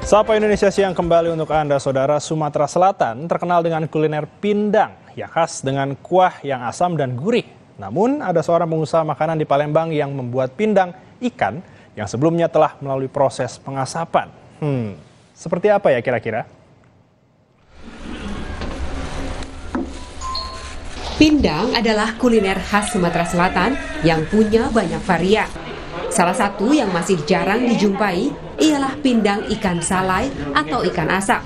Sapa Indonesia Siang kembali untuk Anda, Saudara. Sumatera Selatan terkenal dengan kuliner pindang yang khas dengan kuah yang asam dan gurih. Namun, ada seorang pengusaha makanan di Palembang yang membuat pindang ikan yang sebelumnya telah melalui proses pengasapan. Hmm, seperti apa ya kira-kira? Pindang adalah kuliner khas Sumatera Selatan yang punya banyak varian. Salah satu yang masih jarang dijumpai ialah pindang ikan salai atau ikan asap.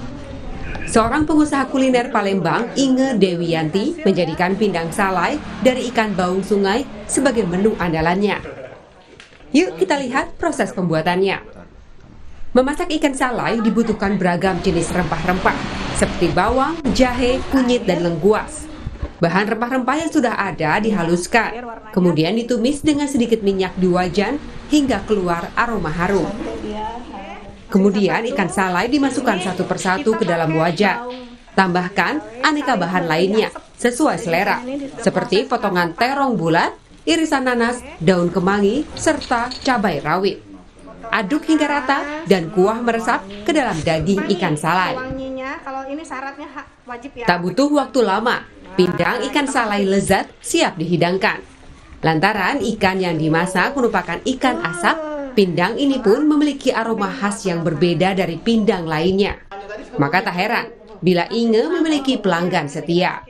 Seorang pengusaha kuliner Palembang, Inge Dewiyanti, menjadikan pindang salai dari ikan baung sungai sebagai menu andalannya. Yuk kita lihat proses pembuatannya. Memasak ikan salai dibutuhkan beragam jenis rempah-rempah, seperti bawang, jahe, kunyit, dan lengkuas. Bahan rempah-rempah yang sudah ada dihaluskan, kemudian ditumis dengan sedikit minyak di wajan hingga keluar aroma harum. Kemudian ikan salai dimasukkan satu persatu ke dalam wajan. Tambahkan aneka bahan lainnya sesuai selera, seperti potongan terong bulat, irisan nanas, daun kemangi, serta cabai rawit. Aduk hingga rata dan kuah meresap ke dalam daging ikan salai. Tak butuh waktu lama, Pindang ikan salai lezat siap dihidangkan. Lantaran ikan yang dimasak merupakan ikan asap, pindang ini pun memiliki aroma khas yang berbeda dari pindang lainnya. Maka tak heran bila Inge memiliki pelanggan setia.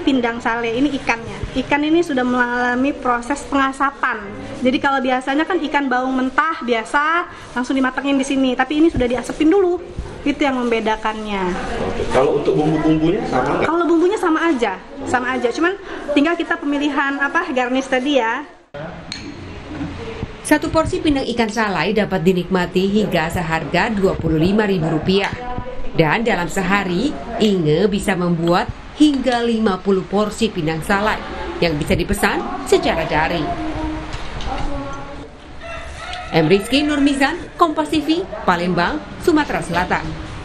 Pindang sale ini ikannya. Ikan ini sudah mengalami proses pengasapan. Jadi kalau biasanya kan ikan baung mentah biasa langsung dimatangin di sini, tapi ini sudah diasapin dulu itu yang membedakannya. Oke. Kalau untuk bumbu-bumbunya sama nggak? Kalau bumbunya sama aja, sama aja. Cuman tinggal kita pemilihan apa garnish tadi ya. Satu porsi pindang ikan salai dapat dinikmati hingga seharga Rp25.000. Dan dalam sehari, Inge bisa membuat hingga 50 porsi pindang salai yang bisa dipesan secara daring. M. Rizky Nurmizan, Kompas TV, Palembang, Sumatera Selatan.